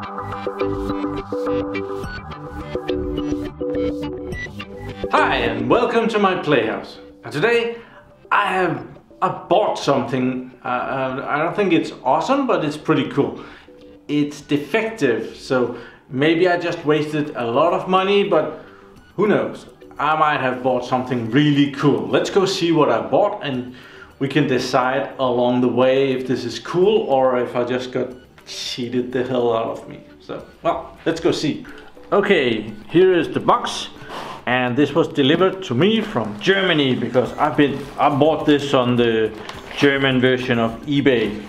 Hi and welcome to my playhouse. Today I have I bought something. Uh, uh, I don't think it's awesome, but it's pretty cool. It's defective, so maybe I just wasted a lot of money, but who knows? I might have bought something really cool. Let's go see what I bought and we can decide along the way if this is cool or if I just got cheated the hell out of me. So, well, let's go see. Okay, here is the box and this was delivered to me from Germany because I've been I bought this on the German version of eBay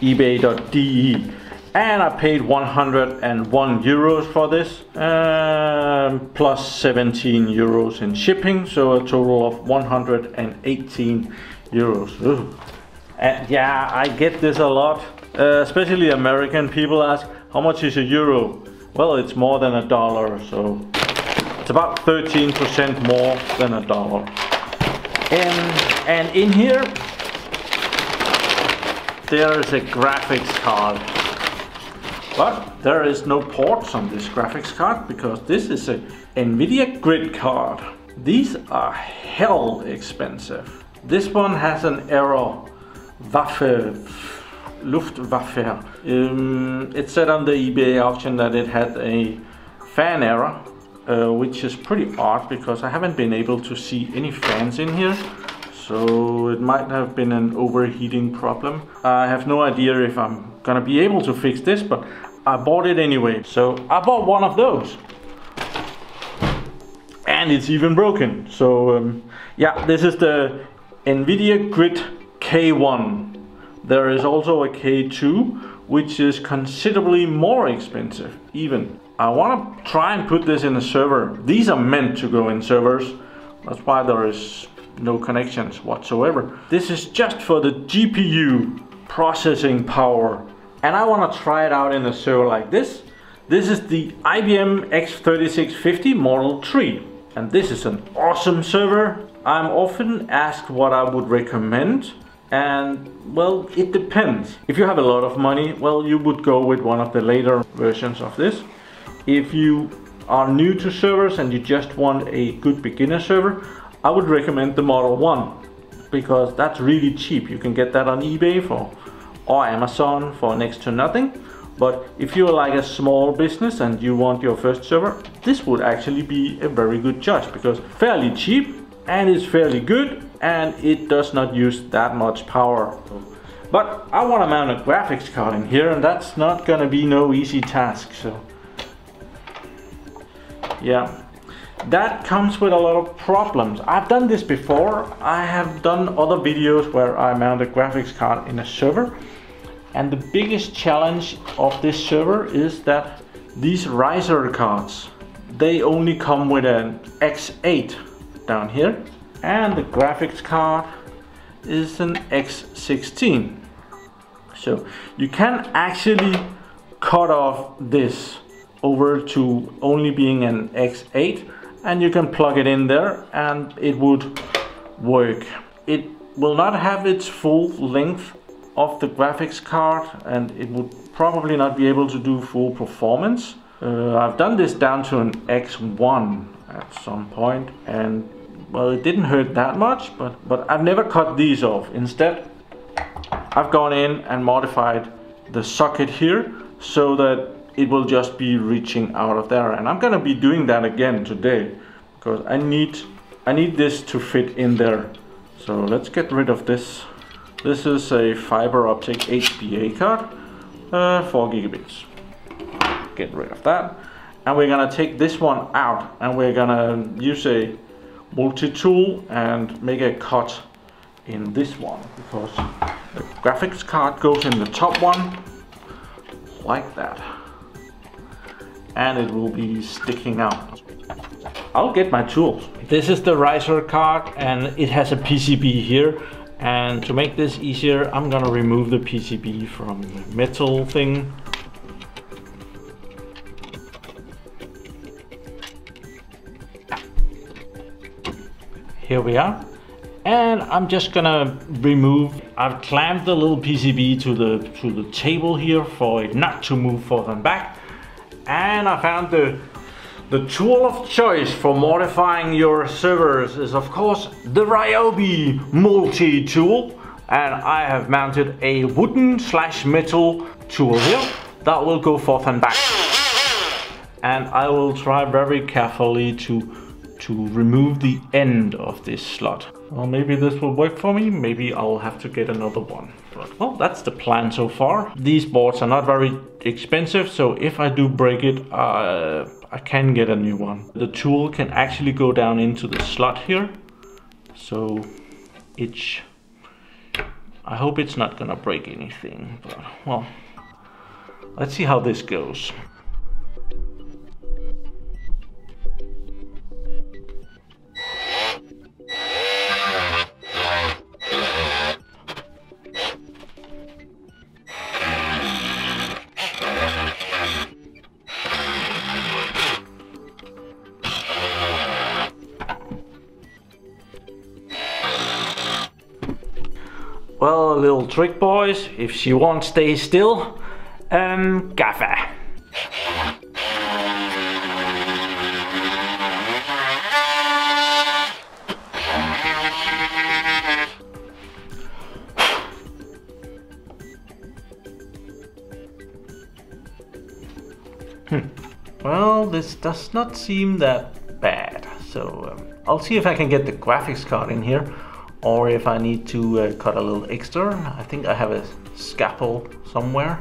ebay.de and I paid 101 euros for this um, plus 17 euros in shipping so a total of 118 euros Ugh. and yeah I get this a lot uh, especially American people ask how much is a euro well it's more than a dollar so it's about 13% more than a dollar. And, and in here, there is a graphics card. But there is no ports on this graphics card because this is a NVIDIA grid card. These are hell expensive. This one has an error, Waffe, Luftwaffe. Um, it said on the eBay auction that it had a fan error uh, which is pretty odd because I haven't been able to see any fans in here. So it might have been an overheating problem. I have no idea if I'm gonna be able to fix this, but I bought it anyway. So I bought one of those. And it's even broken. So um, yeah, this is the NVIDIA Grid K1. There is also a K2, which is considerably more expensive even. I want to try and put this in a server. These are meant to go in servers. That's why there is no connections whatsoever. This is just for the GPU processing power. And I want to try it out in a server like this. This is the IBM X3650 Model 3. And this is an awesome server. I'm often asked what I would recommend. And well, it depends. If you have a lot of money, well, you would go with one of the later versions of this. If you are new to servers and you just want a good beginner server, I would recommend the Model 1 because that's really cheap. You can get that on eBay for or Amazon for next to nothing. But if you're like a small business and you want your first server, this would actually be a very good choice because fairly cheap and it's fairly good and it does not use that much power. But I want to mount a graphics card in here and that's not gonna be no easy task. So yeah that comes with a lot of problems I've done this before I have done other videos where I mount a graphics card in a server and the biggest challenge of this server is that these riser cards they only come with an X8 down here and the graphics card is an X16 so you can actually cut off this over to only being an X8 and you can plug it in there and it would work. It will not have its full length of the graphics card and it would probably not be able to do full performance. Uh, I've done this down to an X1 at some point and well it didn't hurt that much but, but I've never cut these off. Instead I've gone in and modified the socket here so that it will just be reaching out of there. And I'm gonna be doing that again today because I need I need this to fit in there. So let's get rid of this. This is a fiber optic HBA card uh, 4 gigabits. Get rid of that. And we're gonna take this one out and we're gonna use a multi-tool and make a cut in this one because the graphics card goes in the top one like that and it will be sticking out. I'll get my tools. This is the riser card and it has a PCB here and to make this easier I'm gonna remove the PCB from the metal thing. Here we are. And I'm just gonna remove I've clamped the little PCB to the to the table here for it not to move forward and back. And I found the the tool of choice for modifying your servers is of course the Ryobi multi-tool. And I have mounted a wooden slash metal tool here that will go forth and back. And I will try very carefully to to remove the end of this slot. Well, maybe this will work for me, maybe I'll have to get another one. But, well, that's the plan so far. These boards are not very expensive, so if I do break it, uh, I can get a new one. The tool can actually go down into the slot here, so it's... I hope it's not gonna break anything, but well, let's see how this goes. Trick, boys. If she won't stay still, um, gaffer. Hmm. Well, this does not seem that bad. So um, I'll see if I can get the graphics card in here or if I need to uh, cut a little extra. I think I have a scalpel somewhere.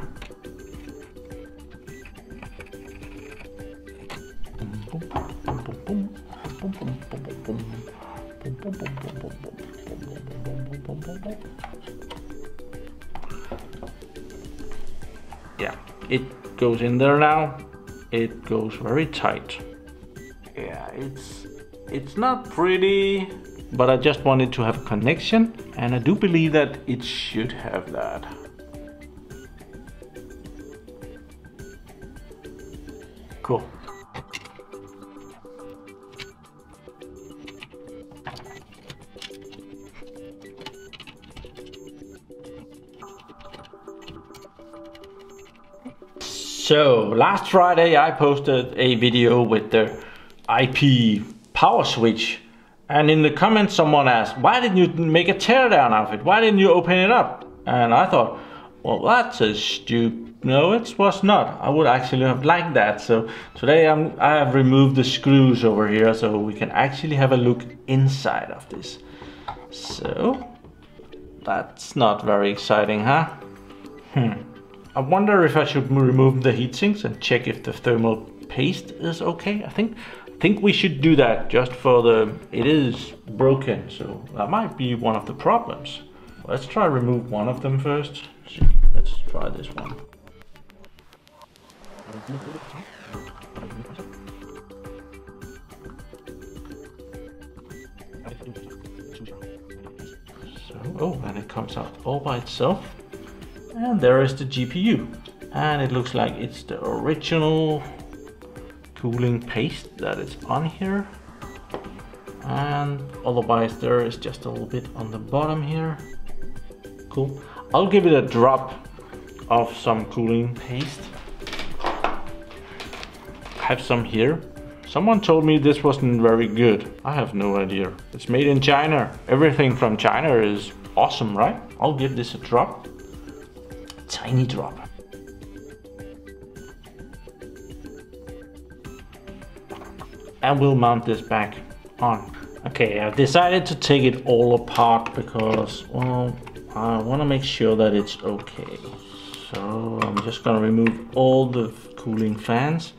Yeah, it goes in there now. It goes very tight. Yeah, it's it's not pretty but I just wanted to have a connection and I do believe that it should have that. Cool. So last Friday I posted a video with the IP power switch and in the comments, someone asked, why didn't you make a teardown of it? Why didn't you open it up? And I thought, well, that's a stupid. No, it was not. I would actually have liked that. So today I'm, I have removed the screws over here so we can actually have a look inside of this. So that's not very exciting, huh? Hmm. I wonder if I should remove the heat sinks and check if the thermal paste is okay. I think think we should do that just for the, it is broken, so that might be one of the problems. Let's try remove one of them first. Let's try this one. So, oh, and it comes out all by itself. And there is the GPU. And it looks like it's the original cooling paste that is on here. And otherwise there is just a little bit on the bottom here. Cool. I'll give it a drop of some cooling paste. I have some here. Someone told me this wasn't very good. I have no idea. It's made in China. Everything from China is awesome right? I'll give this a drop. Tiny drop and we'll mount this back on. Okay, I've decided to take it all apart because, well, I want to make sure that it's okay. So I'm just going to remove all the cooling fans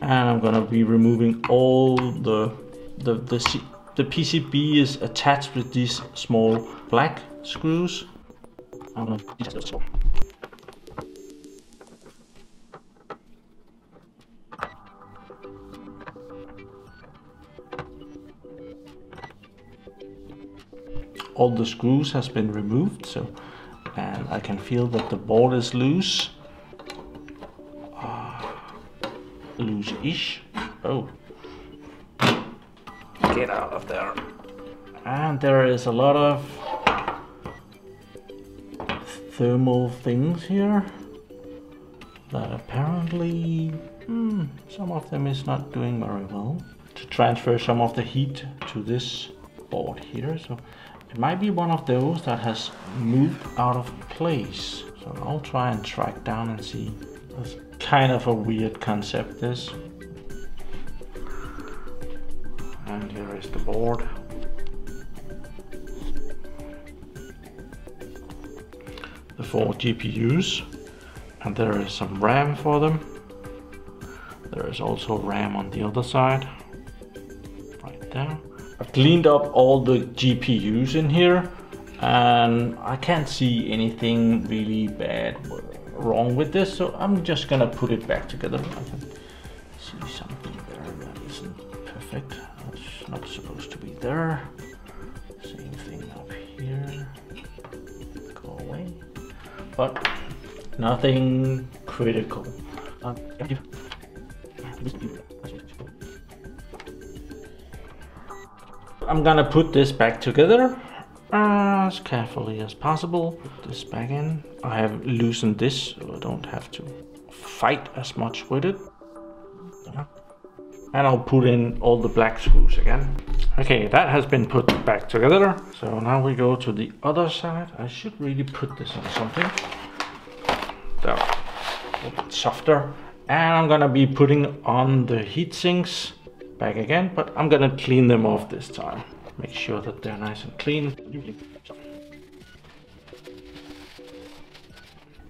and I'm going to be removing all the, the, the, the PCB is attached with these small black screws. I'm going to all the screws has been removed so and I can feel that the board is loose. Uh, loose-ish. Oh. Get out of there. And there is a lot of thermal things here that apparently hmm, some of them is not doing very well. To transfer some of the heat to this board here so it might be one of those that has moved out of place. So I'll try and track down and see it's kind of a weird concept this. And here is the board. The four GPUs and there is some RAM for them. There is also RAM on the other side, right there. I've cleaned up all the GPUs in here and I can't see anything really bad wrong with this so I'm just gonna put it back together. I can see something there that isn't perfect. That's not supposed to be there. Same thing up here. Go away but nothing critical. Uh, I'm gonna put this back together as carefully as possible. Put this back in. I have loosened this so I don't have to fight as much with it. And I'll put in all the black screws again. Okay, that has been put back together. So now we go to the other side. I should really put this on something. There, a bit softer. And I'm gonna be putting on the heat sinks back again, but I'm gonna clean them off this time. Make sure that they're nice and clean.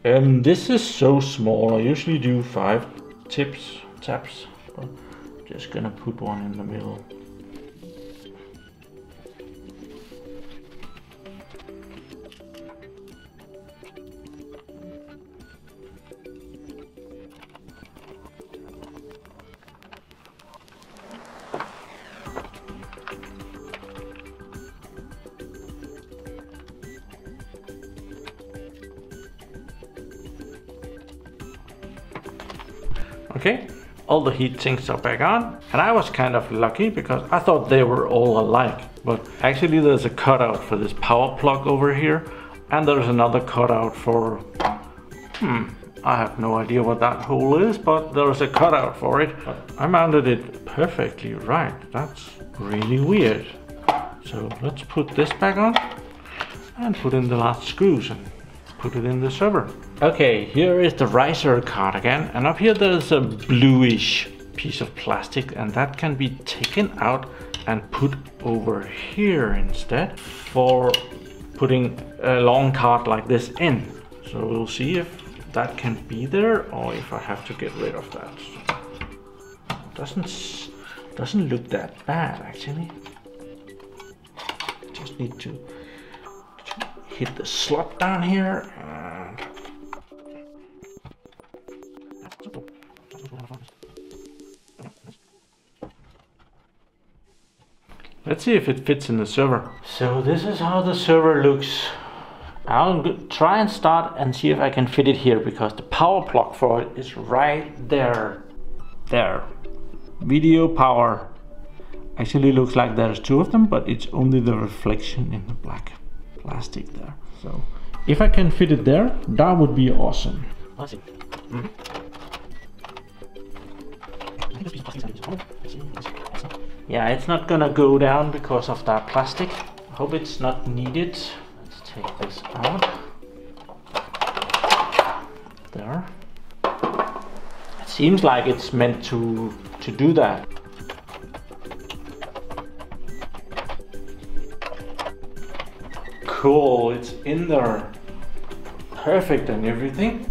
Um, this is so small. I usually do five tips, taps, but I'm just gonna put one in the middle. Okay, all the heat sinks are back on. And I was kind of lucky because I thought they were all alike. But actually there's a cutout for this power plug over here. And there's another cutout for, hmm, I have no idea what that hole is, but there's a cutout for it. I mounted it perfectly right. That's really weird. So let's put this back on and put in the last screws and put it in the server. Okay, here is the riser card again, and up here there's a bluish piece of plastic, and that can be taken out and put over here instead for putting a long card like this in. So we'll see if that can be there or if I have to get rid of that. Doesn't doesn't look that bad actually. Just need to hit the slot down here and Let's see if it fits in the server. So this is how the server looks. I'll try and start and see if I can fit it here because the power plug for it is right there. There. Video power. Actually looks like there's two of them, but it's only the reflection in the black plastic there. So if I can fit it there, that would be awesome. Mm -hmm. Yeah, it's not gonna go down because of that plastic. I hope it's not needed. Let's take this out. There. It seems like it's meant to to do that. Cool, it's in there. Perfect and everything.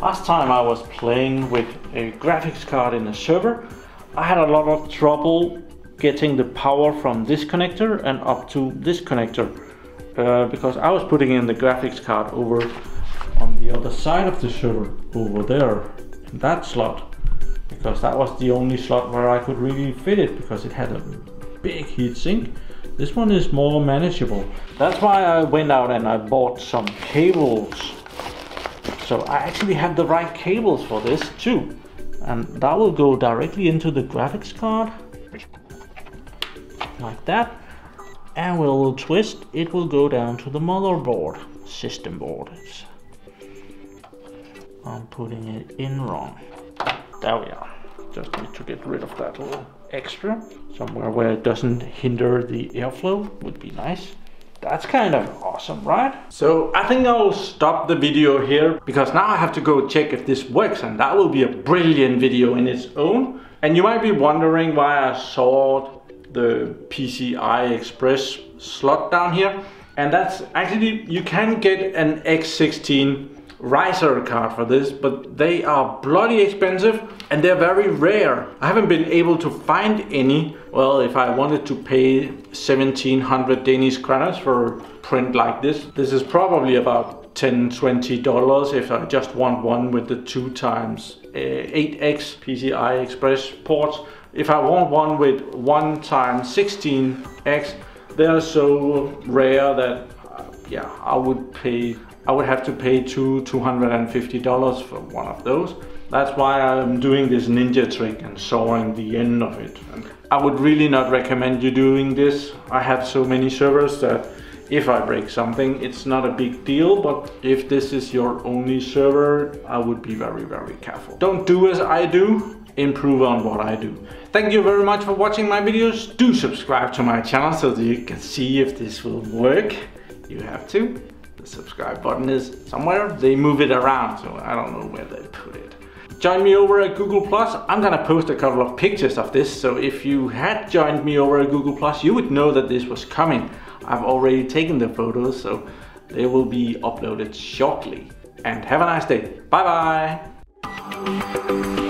Last time I was playing with a graphics card in a server, I had a lot of trouble getting the power from this connector and up to this connector uh, because I was putting in the graphics card over on the other side of the server over there in that slot because that was the only slot where I could really fit it because it had a big heatsink. This one is more manageable. That's why I went out and I bought some cables. So I actually have the right cables for this too. and that will go directly into the graphics card like that and we'll twist it will go down to the motherboard system board I'm putting it in wrong there we are just need to get rid of that little extra somewhere where it doesn't hinder the airflow would be nice that's kind of awesome, right? So I think I'll stop the video here because now I have to go check if this works and that will be a brilliant video in its own. And you might be wondering why I saw the PCI Express slot down here. And that's actually, you can get an X16 riser card for this, but they are bloody expensive and they're very rare. I haven't been able to find any. Well, if I wanted to pay 1700 Danish kroners for a print like this, this is probably about 10 20 dollars if I just want one with the two times uh, 8x PCI Express ports. If I want one with one times 16x, they are so rare that uh, yeah, I would pay I would have to pay two $250 for one of those. That's why I'm doing this ninja trick and sawing the end of it. I would really not recommend you doing this. I have so many servers that if I break something, it's not a big deal, but if this is your only server, I would be very, very careful. Don't do as I do, improve on what I do. Thank you very much for watching my videos. Do subscribe to my channel so that you can see if this will work. You have to subscribe button is somewhere. They move it around, so I don't know where they put it. Join me over at Google Plus. I'm gonna post a couple of pictures of this, so if you had joined me over at Google Plus, you would know that this was coming. I've already taken the photos, so they will be uploaded shortly. And have a nice day. Bye bye.